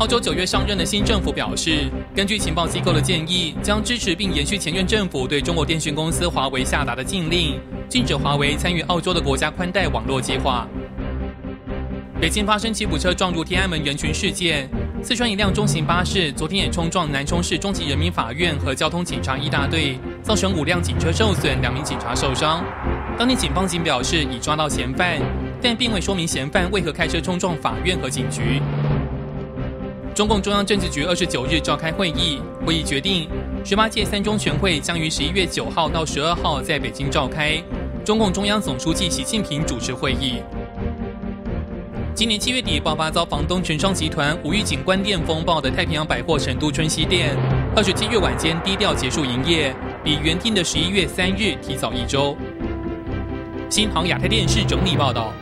澳洲九月上任的新政府表示，根据情报机构的建议，将支持并延续前任政府对中国电讯公司华为下达的禁令，禁止华为参与澳洲的国家宽带网络计划。北京发生吉普车撞入天安门人群事件，四川一辆中型巴士昨天也冲撞南充市中级人民法院和交通警察一大队，造成五辆警车受损，两名警察受伤。当地警方仅表示已抓到嫌犯，但并未说明嫌犯为何开车冲撞法院和警局。中共中央政治局二十九日召开会议，会议决定，十八届三中全会将于十一月九号到十二号在北京召开，中共中央总书记习近平主持会议。今年七月底爆发遭房东全商集团无预警关店风暴的太平洋百货成都春熙店，二十七日晚间低调结束营业，比原定的十一月三日提早一周。新航亚太电视整理报道。